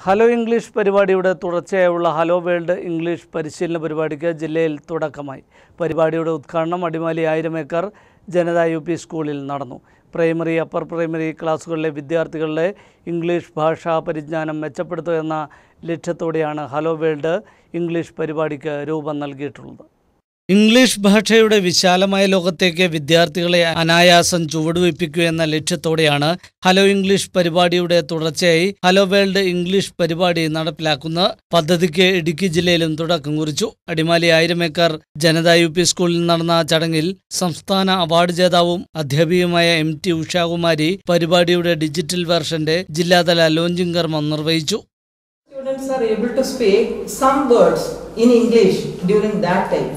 Hello English പരിപാടിയുടെ തുടർച്ചയായുള്ള hello world English പരിശീലന പരിപാടിക്ക് ജില്ലയിൽ തുടക്കമായി. പരിപാടിയുടെ ഉദ്ഘാടനം അടിമാലി ആയിരം ഏക്കർ ജനത യു പി സ്കൂളിൽ നടന്നു. പ്രൈമറി അപ്പർ പ്രൈമറി ക്ലാസ്സുകളിലെ വിദ്യാർത്ഥികളുടെ ഇംഗ്ലീഷ് ഭാഷാ പരിജ്ഞാനം മെച്ചപ്പെടുത്തുക എന്ന ലക്ഷ്യത്തോടെയാണ് ഹലോ വേൾഡ് ഇംഗ്ലീഷ് പരിപാടിക്ക് രൂപം നൽകിയിട്ടുള്ളത്. ഇംഗ്ലീഷ് ഭാഷയുടെ വിശാലമായ ലോകത്തേക്ക് വിദ്യാർത്ഥികളെ അനായാസം ചുവടുവയ്പ്പിക്കുക എന്ന ലക്ഷ്യത്തോടെയാണ് ഹലോ ഇംഗ്ലീഷ് പരിപാടിയുടെ തുടർച്ചയായി ഹലോ വേൾഡ് ഇംഗ്ലീഷ് പരിപാടി നടപ്പിലാക്കുന്ന പദ്ധതിക്ക് ഇടുക്കി ജില്ലയിലും തുടക്കം കുറിച്ചു അടിമാലി ആയിരം ഏക്കർ ജനത യു പി സ്കൂളിൽ നടന്ന ചടങ്ങിൽ സംസ്ഥാന അവാർഡ് ജേതാവും അധ്യാപികയുമായ എം ടി ഉഷാകുമാരി പരിപാടിയുടെ ഡിജിറ്റൽ വെർഷന്റെ ജില്ലാതല ലോഞ്ചിംഗ് കർമ്മം നിർവഹിച്ചു Students are able to speak some words in English during that time.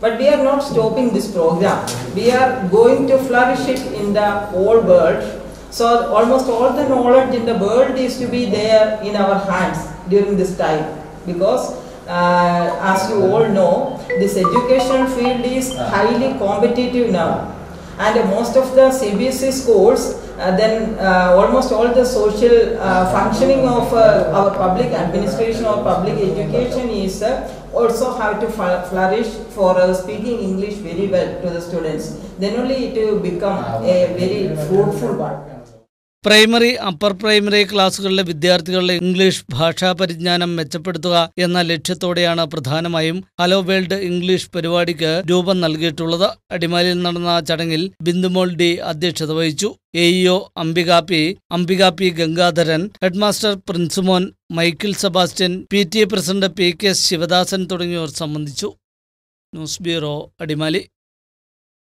But we are not stopping this program. We are going to flourish it in the whole world. So almost all the knowledge in the world is to be there in our hands during this time. Because uh, as you all know, this education field is highly competitive now. And most of the CBSE schools, uh, then uh, almost all the social uh, functioning of uh, our public administration or public education is uh, also have to flourish for uh, speaking English very well to the students. Then only it will become a very fruitful one. Primary upper primary ക്ലാസ്സുകളിലെ വിദ്യാർത്ഥികളുടെ English ഭാഷാ പരിജ്ഞാനം മെച്ചപ്പെടുത്തുക എന്ന ലക്ഷ്യത്തോടെയാണ് പ്രധാനമായും hello world English പരിപാടിക്ക് രൂപം നൽകിയിട്ടുള്ളത്. അടിമാലിയിൽ നടന്ന ചടങ്ങിൽ ബിന്ദുമോൾ ഡി അധ്യക്ഷത വഹിച്ചു. A EO Ambika P Ambika P Gangadharan headmaster Princemon Michael Sebastian P T A president P K Sivadasan തുടങ്ങിയവർ സംബന്ധിച്ചു. News bureau Adimali.